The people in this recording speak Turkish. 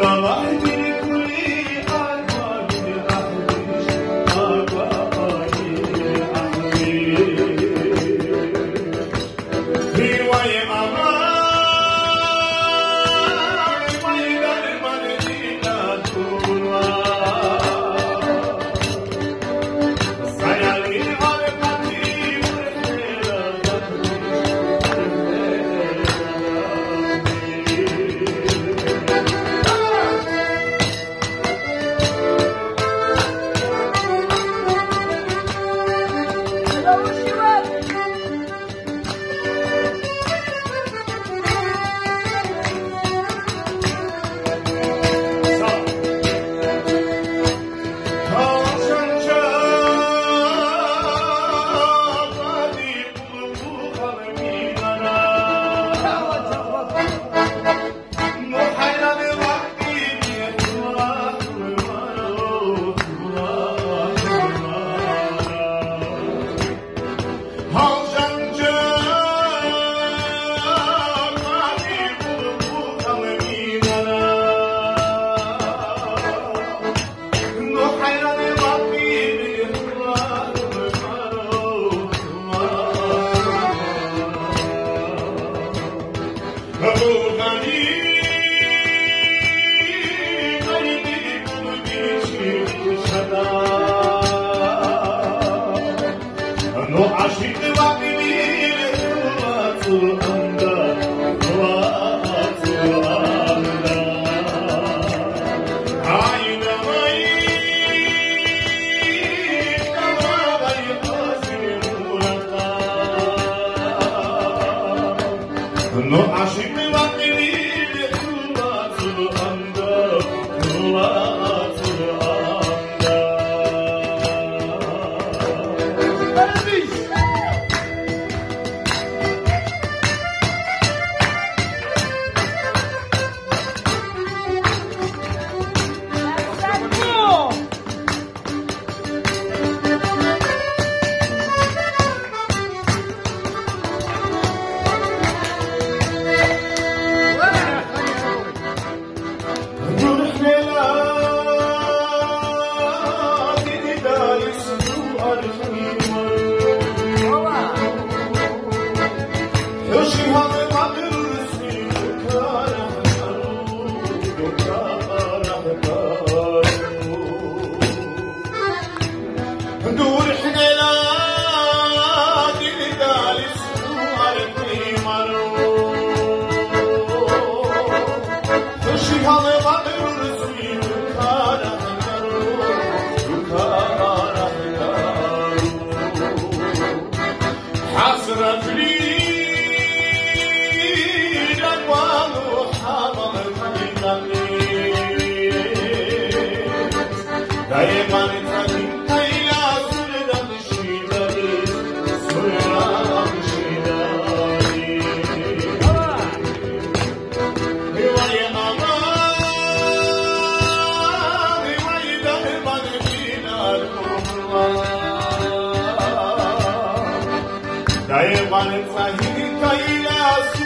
But all आशिक वागली देवाचो अंदा देवाचो अंदा आईन माई कमावाय आसिन मुरता नो आशिक वागली देवाचो अंदा Dayı bana sahibi kayla su